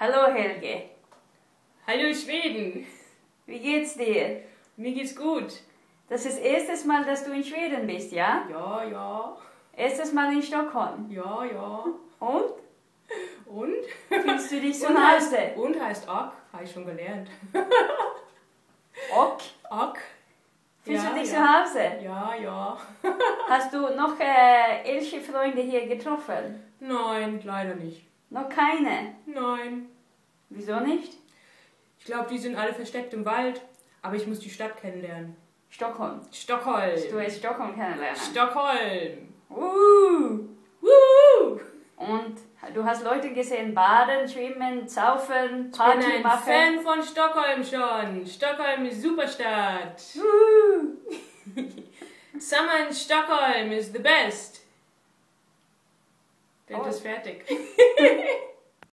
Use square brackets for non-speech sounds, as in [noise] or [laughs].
Hallo Helge, Hallo Schweden. wie geht's dir? Mir geht's gut. Das ist das erste Mal, dass du in Schweden bist, ja? Ja, ja. Erstes Mal in Stockholm. Ja, ja. Und? Und? Fühlst du dich zu Hause? heißt, und heißt Ak, habe ich schon gelernt. Ok. Ak. Fühlst ja, du dich ja. zu Hause? Ja, ja. Hast du noch äh, elche Freunde hier getroffen? Nein, leider nicht. Noch keine? Nein. Wieso nicht? Ich glaube, die sind alle versteckt im Wald. Aber ich muss die Stadt kennenlernen. Stockholm. Stockholm. Du willst Stockholm kennenlernen. Stockholm. Uh. Woo! Und du hast Leute gesehen, baden, schwimmen, saufen, Ich bin Party ein machen. Fan von Stockholm schon. Stockholm ist Superstadt. Uh. [laughs] Summer in Stockholm is the best. Bild Oh. ist fertig. [laughs]